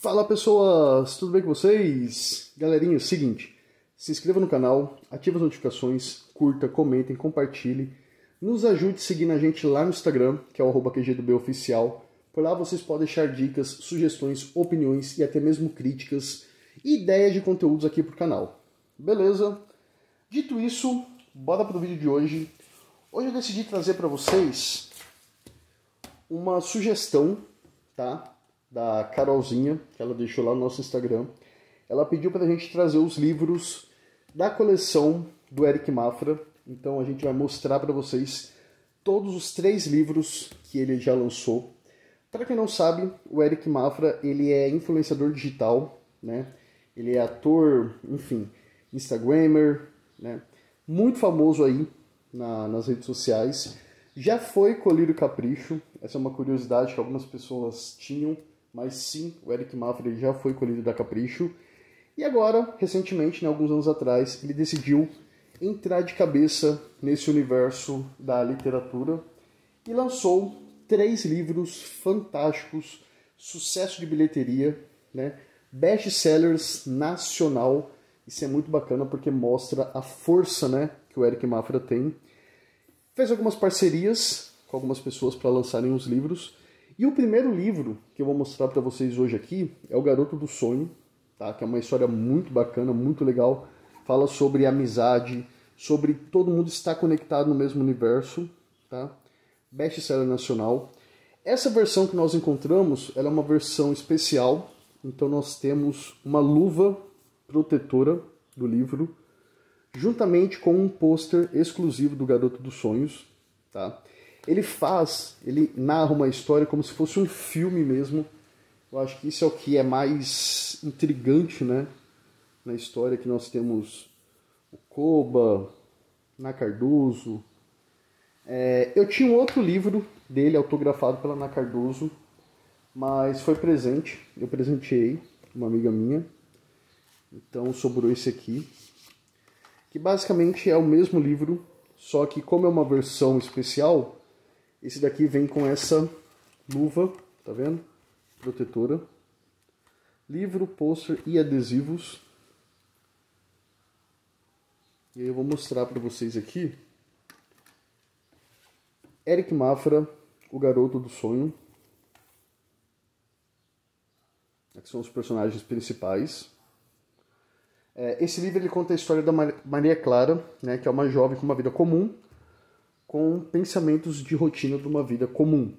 Fala pessoas, tudo bem com vocês? Galerinha, é o seguinte, se inscreva no canal, ative as notificações, curta, comentem, compartilhe, nos ajude seguindo a gente lá no Instagram, que é o QGDBOficial. Por lá vocês podem deixar dicas, sugestões, opiniões e até mesmo críticas e ideias de conteúdos aqui pro canal. Beleza? Dito isso, bora pro vídeo de hoje. Hoje eu decidi trazer para vocês uma sugestão, tá? Da Carolzinha, que ela deixou lá no nosso Instagram. Ela pediu para a gente trazer os livros da coleção do Eric Mafra. Então a gente vai mostrar para vocês todos os três livros que ele já lançou. Para quem não sabe, o Eric Mafra ele é influenciador digital, né? Ele é ator, enfim, Instagrammer, né? Muito famoso aí na, nas redes sociais. Já foi Colírio Capricho, essa é uma curiosidade que algumas pessoas tinham, mas sim, o Eric Mafra já foi Colírio da Capricho. E agora, recentemente, né, alguns anos atrás, ele decidiu entrar de cabeça nesse universo da literatura e lançou três livros fantásticos, sucesso de bilheteria, né, best-sellers nacional. Isso é muito bacana porque mostra a força né, que o Eric Mafra tem fez algumas parcerias com algumas pessoas para lançarem os livros. E o primeiro livro que eu vou mostrar para vocês hoje aqui é O Garoto do Sonho, tá? que é uma história muito bacana, muito legal. Fala sobre amizade, sobre todo mundo estar conectado no mesmo universo. Tá? Best-seller nacional. Essa versão que nós encontramos ela é uma versão especial. Então nós temos uma luva protetora do livro juntamente com um pôster exclusivo do Garoto dos Sonhos, tá? Ele faz, ele narra uma história como se fosse um filme mesmo. Eu acho que isso é o que é mais intrigante, né? Na história que nós temos o Koba, Na Cardoso. É, eu tinha um outro livro dele autografado pela Ana Cardoso, mas foi presente, eu presenteei uma amiga minha. Então sobrou esse aqui que basicamente é o mesmo livro, só que como é uma versão especial, esse daqui vem com essa luva, tá vendo? Protetora. Livro, pôster e adesivos. E aí eu vou mostrar para vocês aqui. Eric Mafra, o garoto do sonho. Aqui são os personagens principais. É, esse livro ele conta a história da Maria Clara, né, que é uma jovem com uma vida comum, com pensamentos de rotina de uma vida comum.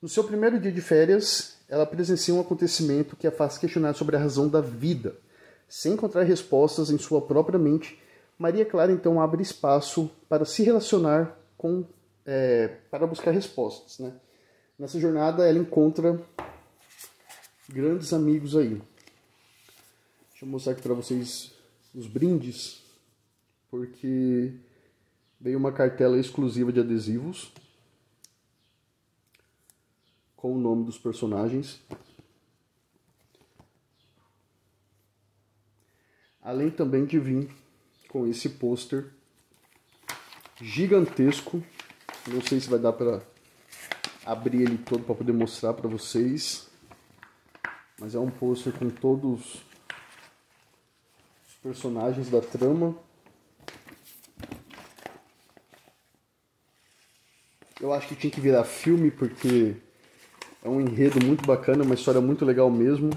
No seu primeiro dia de férias, ela presencia um acontecimento que a faz questionar sobre a razão da vida. Sem encontrar respostas em sua própria mente, Maria Clara então abre espaço para se relacionar com, é, para buscar respostas. Né? Nessa jornada, ela encontra grandes amigos aí. Deixa eu mostrar aqui para vocês os brindes, porque veio uma cartela exclusiva de adesivos com o nome dos personagens. Além também de vir com esse pôster gigantesco. Não sei se vai dar para abrir ele todo para poder mostrar para vocês. Mas é um pôster com todos personagens da trama. Eu acho que tinha que virar filme porque é um enredo muito bacana, uma história muito legal mesmo.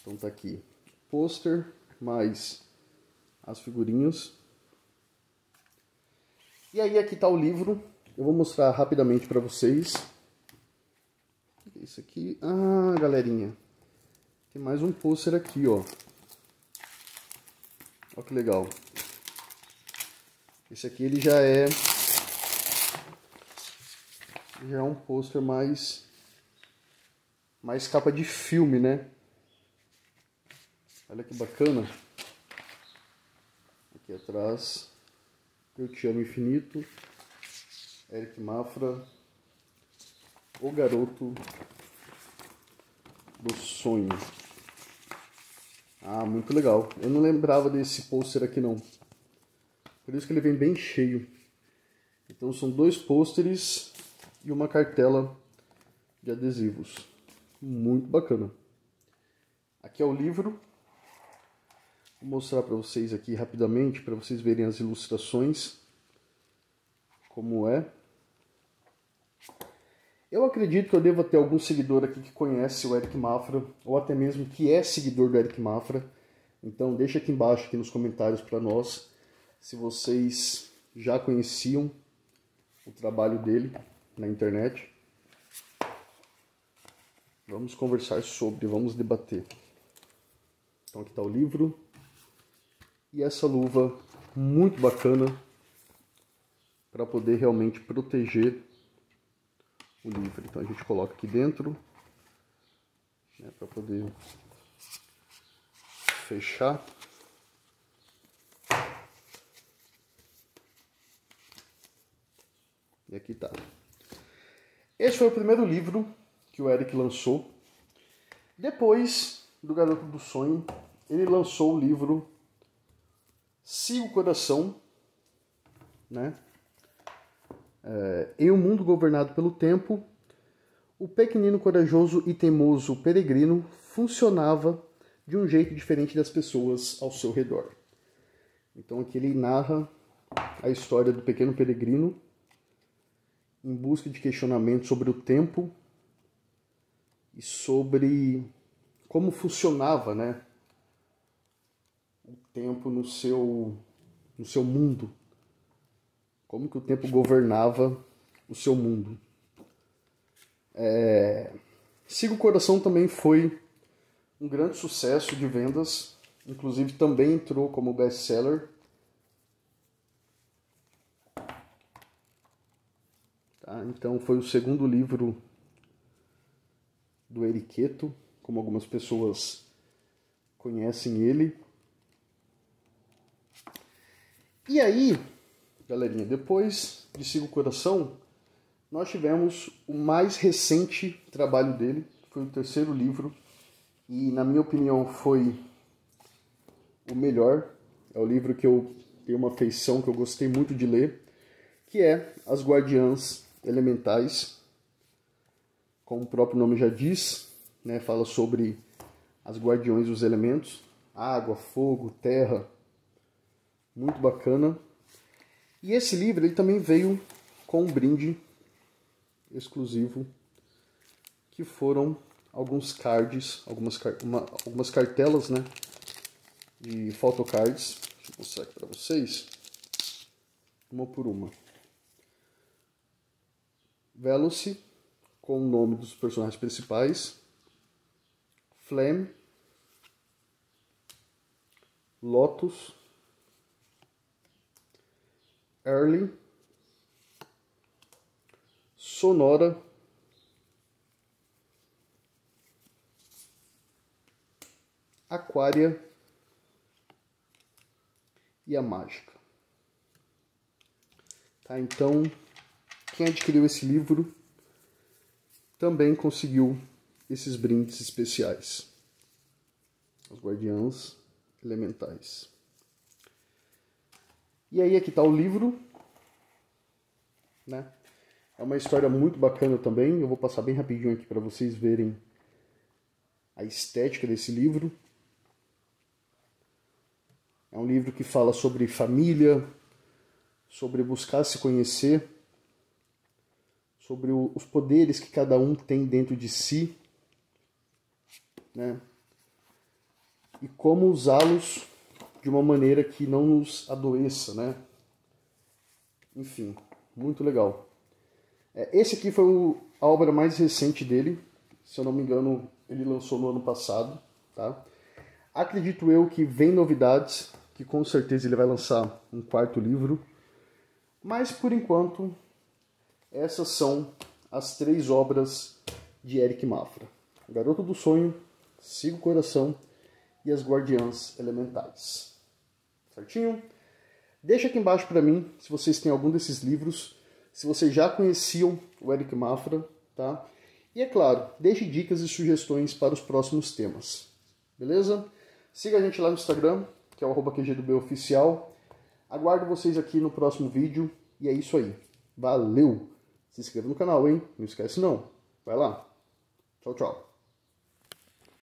Então tá aqui, pôster mais as figurinhas. E aí aqui tá o livro. Eu vou mostrar rapidamente para vocês. Isso aqui... Ah, galerinha. Tem mais um pôster aqui, ó. Olha que legal. Esse aqui ele já é... Já é um pôster mais... Mais capa de filme, né? Olha que bacana. Aqui atrás. Eu te amo infinito. Eric Mafra. O garoto do sonho. Ah, muito legal. Eu não lembrava desse pôster aqui não. Por isso que ele vem bem cheio. Então são dois pôsteres e uma cartela de adesivos. Muito bacana. Aqui é o livro. Vou mostrar para vocês aqui rapidamente, para vocês verem as ilustrações, como é. Eu acredito que eu devo ter algum seguidor aqui que conhece o Eric Mafra, ou até mesmo que é seguidor do Eric Mafra. Então deixa aqui embaixo, aqui nos comentários para nós, se vocês já conheciam o trabalho dele na internet. Vamos conversar sobre, vamos debater. Então aqui está o livro. E essa luva muito bacana para poder realmente proteger o livro. Então a gente coloca aqui dentro né, para poder fechar. E aqui tá. Esse foi o primeiro livro que o Eric lançou. Depois do Garoto do Sonho, ele lançou o livro Siga o Coração, né? É, em um mundo governado pelo tempo, o pequenino corajoso e teimoso peregrino funcionava de um jeito diferente das pessoas ao seu redor. Então aqui ele narra a história do pequeno peregrino em busca de questionamento sobre o tempo e sobre como funcionava, né, o tempo no seu no seu mundo. Como que o tempo governava o seu mundo. É... Siga o Coração também foi um grande sucesso de vendas, inclusive também entrou como best-seller Tá? Então foi o segundo livro do Eriqueto, como algumas pessoas conhecem ele. E aí, galerinha, depois de Siga o Coração, nós tivemos o mais recente trabalho dele, foi o terceiro livro, e na minha opinião foi o melhor. É o livro que eu tenho uma feição que eu gostei muito de ler, que é As Guardiãs elementais, como o próprio nome já diz, né, fala sobre as guardiões dos elementos, água, fogo, terra, muito bacana. E esse livro ele também veio com um brinde exclusivo, que foram alguns cards, algumas, uma, algumas cartelas, né, de photocards. Deixa eu mostrar aqui para vocês, uma por uma. Veloci, com o nome dos personagens principais, Flame, Lotus, Early, Sonora, Aquária e a Mágica. Tá, então quem adquiriu esse livro também conseguiu esses brindes especiais. Os guardiãs elementais. E aí aqui está o livro, né? É uma história muito bacana também. Eu vou passar bem rapidinho aqui para vocês verem a estética desse livro. É um livro que fala sobre família, sobre buscar se conhecer sobre o, os poderes que cada um tem dentro de si, né? E como usá-los de uma maneira que não nos adoeça, né? Enfim, muito legal. É, esse aqui foi o, a obra mais recente dele, se eu não me engano, ele lançou no ano passado, tá? Acredito eu que vem novidades, que com certeza ele vai lançar um quarto livro, mas por enquanto essas são as três obras de Eric Mafra: Garoto do Sonho, Siga o Coração e As Guardiãs Elementais. Certinho? Deixa aqui embaixo para mim se vocês têm algum desses livros, se vocês já conheciam o Eric Mafra, tá? E é claro, deixe dicas e sugestões para os próximos temas. Beleza? Siga a gente lá no Instagram, que é o arroba QGDoBoficial. Aguardo vocês aqui no próximo vídeo. E é isso aí. Valeu! Se inscreva no canal, hein? Não esquece não. Vai lá. Tchau, tchau.